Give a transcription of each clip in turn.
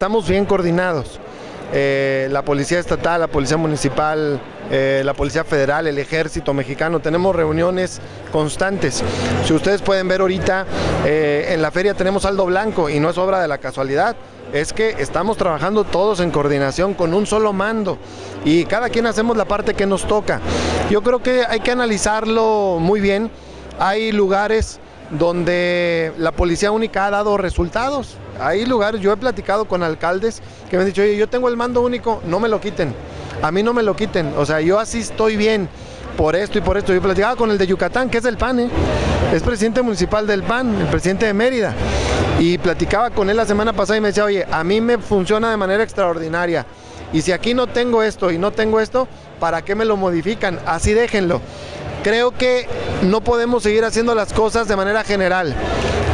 estamos bien coordinados. Eh, la Policía Estatal, la Policía Municipal, eh, la Policía Federal, el Ejército Mexicano, tenemos reuniones constantes. Si ustedes pueden ver ahorita, eh, en la feria tenemos saldo blanco y no es obra de la casualidad, es que estamos trabajando todos en coordinación con un solo mando y cada quien hacemos la parte que nos toca. Yo creo que hay que analizarlo muy bien. Hay lugares donde la policía única ha dado resultados. Hay lugares, yo he platicado con alcaldes que me han dicho, oye, yo tengo el mando único, no me lo quiten. A mí no me lo quiten. O sea, yo así estoy bien por esto y por esto. Yo platicaba con el de Yucatán, que es el PAN, ¿eh? es presidente municipal del PAN, el presidente de Mérida. Y platicaba con él la semana pasada y me decía, oye, a mí me funciona de manera extraordinaria. Y si aquí no tengo esto y no tengo esto, ¿para qué me lo modifican? Así déjenlo. Creo que no podemos seguir haciendo las cosas de manera general.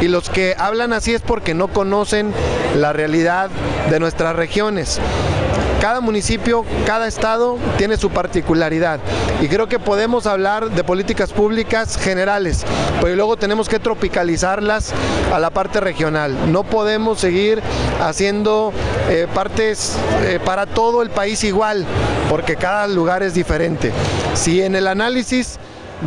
Y los que hablan así es porque no conocen la realidad de nuestras regiones. Cada municipio, cada estado tiene su particularidad y creo que podemos hablar de políticas públicas generales, pero luego tenemos que tropicalizarlas a la parte regional. No podemos seguir haciendo eh, partes eh, para todo el país igual, porque cada lugar es diferente. Si en el análisis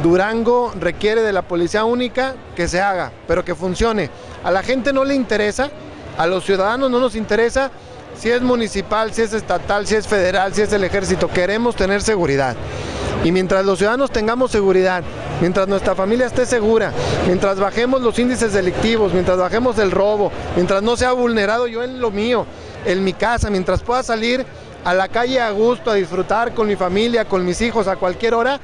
Durango requiere de la policía única, que se haga, pero que funcione. A la gente no le interesa, a los ciudadanos no nos interesa si es municipal, si es estatal, si es federal, si es el ejército, queremos tener seguridad. Y mientras los ciudadanos tengamos seguridad, mientras nuestra familia esté segura, mientras bajemos los índices delictivos, mientras bajemos el robo, mientras no sea vulnerado yo en lo mío, en mi casa, mientras pueda salir a la calle a gusto, a disfrutar con mi familia, con mis hijos a cualquier hora,